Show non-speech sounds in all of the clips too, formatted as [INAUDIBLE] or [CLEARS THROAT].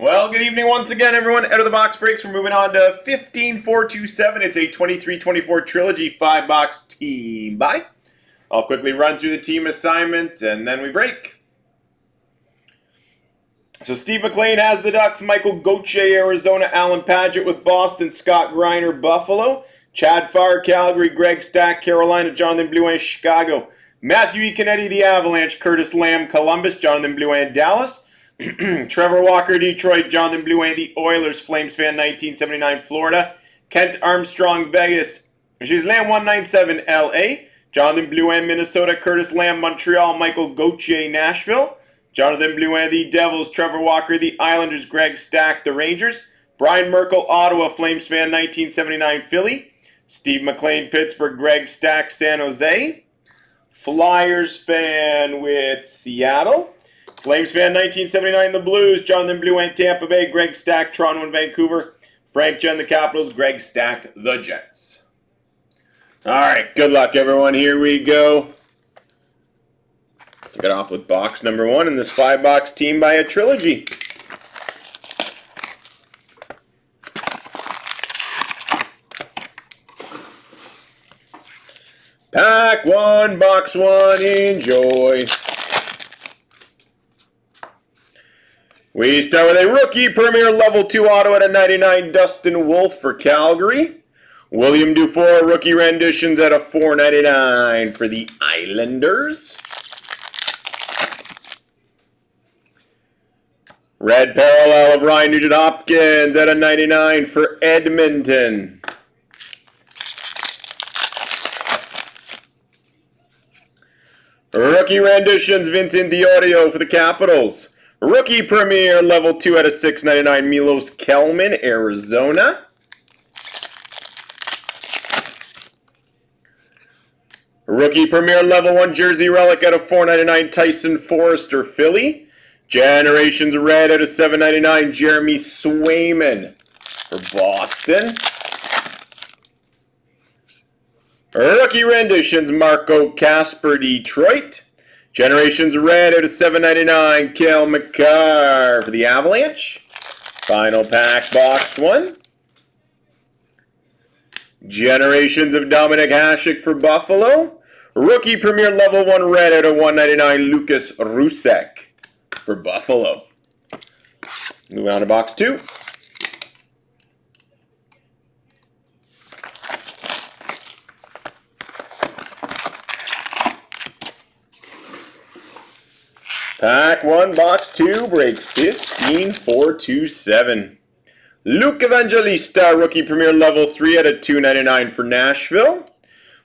Well, good evening once again, everyone. Out of the box breaks. We're moving on to 15427. It's a 2324 trilogy five box team buy. I'll quickly run through the team assignments and then we break. So Steve McLean has the Ducks, Michael Gauthier, Arizona, Alan Paget with Boston, Scott Greiner, Buffalo, Chad Farr, Calgary, Greg Stack, Carolina, Jonathan Blouin, Chicago, Matthew E. Canetti, the Avalanche, Curtis Lamb, Columbus, Jonathan Blouin, Dallas, [CLEARS THROAT] Trevor Walker, Detroit. Jonathan Blouin, the Oilers. Flames fan, 1979, Florida. Kent Armstrong, Vegas. Gislam 197, LA. Jonathan Blouin, Minnesota. Curtis Lamb, Montreal. Michael Gauthier, Nashville. Jonathan Blouin, the Devils. Trevor Walker, the Islanders. Greg Stack, the Rangers. Brian Merkel, Ottawa. Flames fan, 1979, Philly. Steve McLean, Pittsburgh. Greg Stack, San Jose. Flyers fan with Seattle. Flames fan 1979, the Blues. Jonathan Blouin, Tampa Bay. Greg Stack, Toronto and Vancouver. Frank Jen, the Capitals. Greg Stack, the Jets. All right, good luck, everyone. Here we go. Get off with box number one in this five box team buy a trilogy. Pack one, box one, enjoy. We start with a rookie Premier Level 2 auto at a 99, Dustin Wolf for Calgary. William Dufour, rookie renditions at a 499 for the Islanders. Red parallel of Ryan Nugent Hopkins at a 99 for Edmonton. Rookie renditions, Vincent Iorio for the Capitals. Rookie Premier Level 2 out of 699, Milos Kelemen, Arizona. Rookie Premier Level 1 Jersey Relic out of 499, Tyson Foerster, Philly. Generations Red out of 799, Jeremy Swayman for Boston. Rookie Renditions, Marco Kasper, Detroit. Generations Red out of 799, Cale Makar for the Avalanche. Final pack box one. Generations of Dominik Hasek for Buffalo. Rookie Premier Level 1 Red out of 199, Lukas Rousek for Buffalo. Moving on to box two. Pack one, box two, break 15427. Luke Evangelista, rookie premier level 3 at a 299 for Nashville.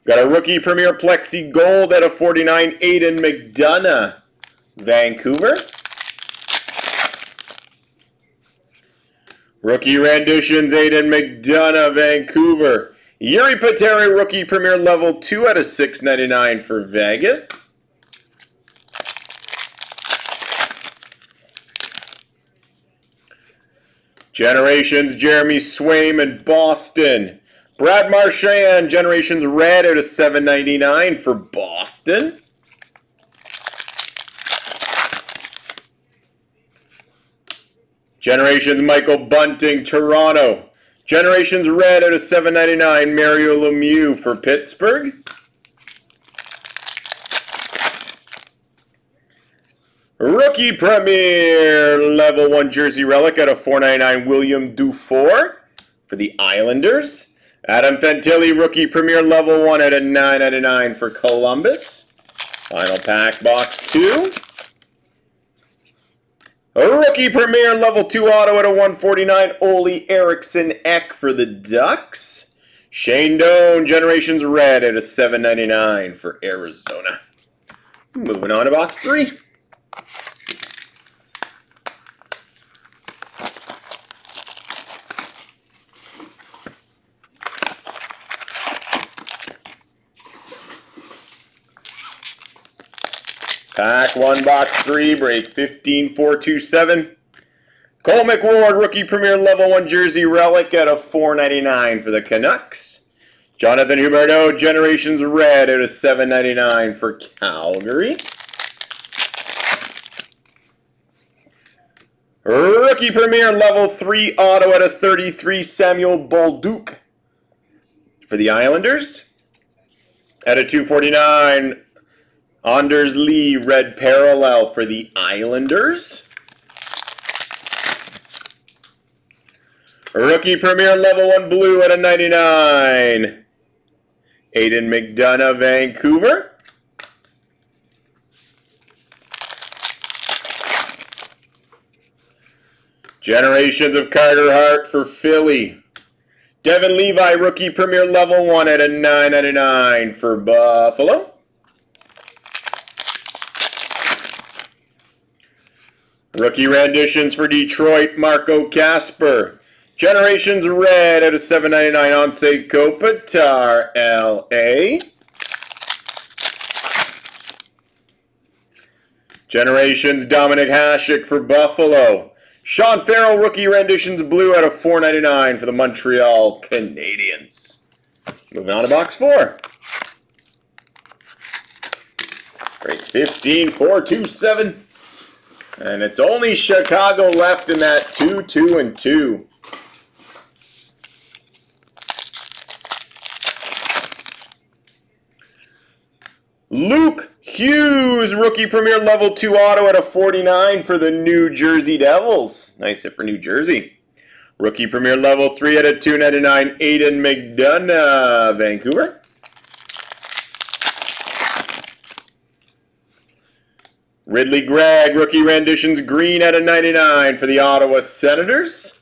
Got a rookie premier plexi gold at a 49, Aidan McDonough, Vancouver. Rookie renditions, Aidan McDonough, Vancouver. Jiri Patera, rookie premier level 2 at a 699 for Vegas. Generations, Jeremy Swayman, Boston. Brad Marchand, Generations Red out of 799 for Boston. Generations Michael Bunting, Toronto. Generations Red out of 799, Mario Lemieux for Pittsburgh. Rookie Premier Level 1 Jersey Relic at a 499 William Dufour for the Islanders. Adam Fantilli Rookie Premier Level 1 at a 999 for Columbus. Final pack box 2. A Rookie Premier Level 2 Auto at a 149 Olle Eriksson Ek for the Ducks. Shane Doan Generations Red at a 799 for Arizona. Moving on to box 3. Pack one, box three, break 15427. Cole McWard, rookie premier level one jersey relic at a 499 for the Canucks. Jonathan Huberdeau, Generations Red at a 799 for Calgary. Rookie Premier Level 3 Auto at a 33, Samuel Bolduc for the Islanders. At a 249, Anders Lee Red Parallel for the Islanders. Rookie Premier Level 1 Blue at a 99. Aidan McDonough, Vancouver. Generations of Carter Hart for Philly. Devon Levi, rookie premier level one at a 9.99 for Buffalo. Rookie renditions for Detroit, Marco Kasper. Generations Red at a 7.99 Anze Kopitar, LA. Generations Dominik Hasek for Buffalo. Sean Farrell rookie renditions blue out of 4.99 for the Montreal Canadiens. Moving on to box four. Great 15, 4, 2, 7. And it's only Chicago left in that 2, 2, and 2. Luke Hughes, rookie premier level 2 auto at a 49 for the New Jersey Devils. Nice hit for New Jersey. Rookie premier level 3 at a 299, Aidan McDonough, Vancouver. Ridly Greig, rookie renditions green at a 99 for the Ottawa Senators.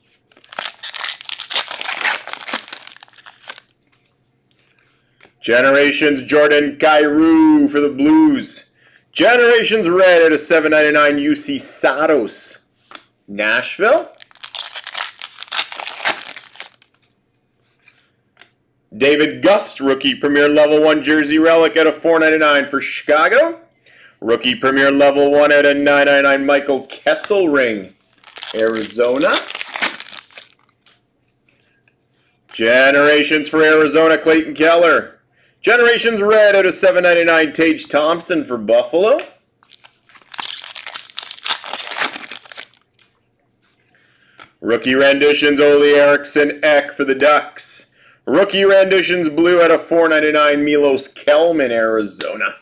Generations Jordan Kyrou for the Blues. Generations Red at a 799 Juuse Saros. Nashville. David Gust, rookie Premier Level 1 Jersey Relic at a 4.99 for Chicago. Rookie Premier Level 1 at a 9.99 Michael Kesselring, Arizona. Generations for Arizona, Clayton Keller. Generations Red out of 7.99 Tage Thompson for Buffalo. Rookie renditions Olle Eriksson Ek for the Ducks. Rookie renditions blue out of 4.99 Milos Kelemen, Arizona.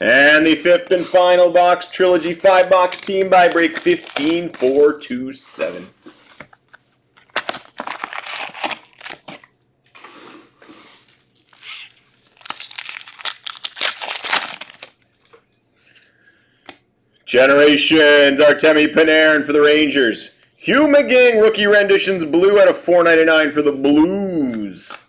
And the fifth and final box trilogy five box team buy break 15427. Generations, Artemi Panarin for the Rangers. Hugh McGing, rookie renditions, blue out of 4.99 for the Blues.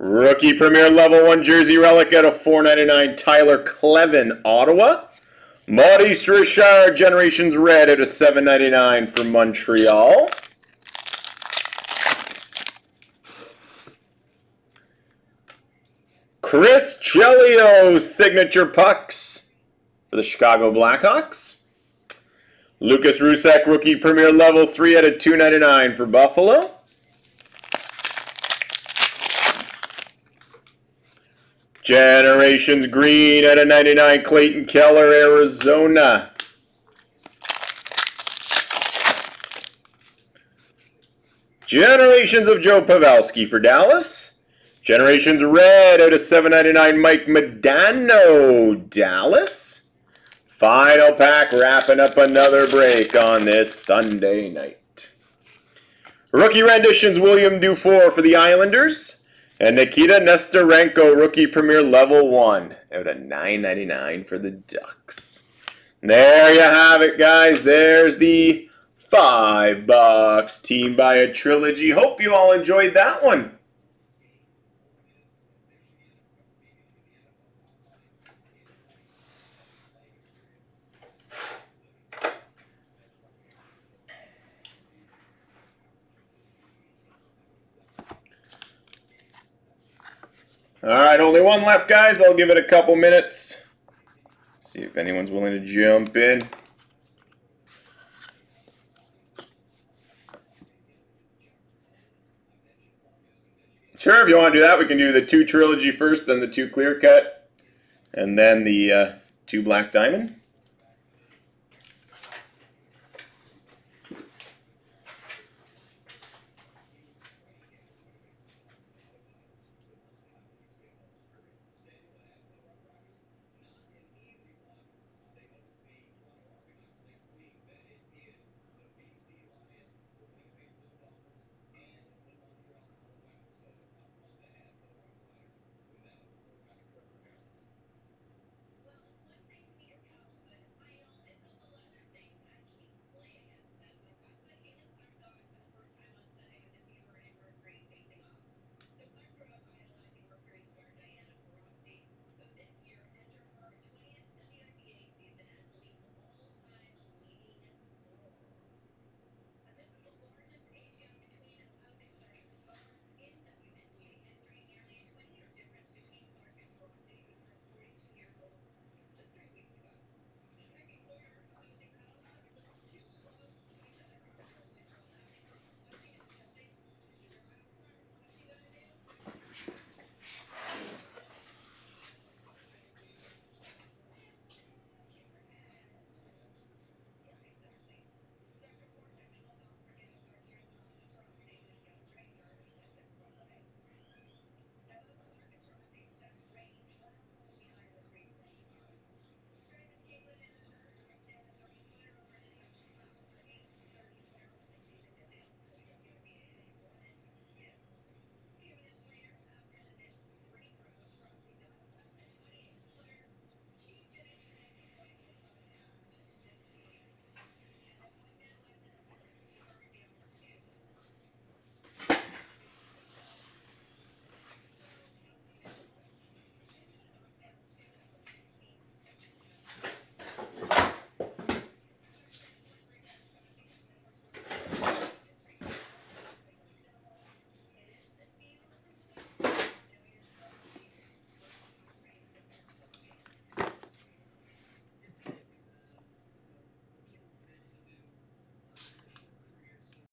Rookie Premier Level 1 Jersey Relic out of 4.99, Tyler Kleven, Ottawa. Maurice Richard, Generations Red out of 7.99 for Montreal. Chris Chelios, signature pucks for the Chicago Blackhawks. Lukas Rousek, rookie premier level 3 out of 299 for Buffalo. Generations Green out of 99, Clayton Keller, Arizona. Generations of Joe Pavelski for Dallas. Generations Red out of 799, Mike Modano, Dallas. Final pack, wrapping up another break on this Sunday night. Rookie renditions, William Dufour for the Islanders. And Nikita Nesterenko, rookie premier level 1, out of 999 for the Ducks. There you have it, guys. There's the five bucks team buy a trilogy. Hope you all enjoyed that one. All right, only one left, guys. I'll give it a couple minutes. See if anyone's willing to jump in. Sure, if you want to do that, we can do the two trilogy first, then the two clear cut. And then the uh, two black diamond.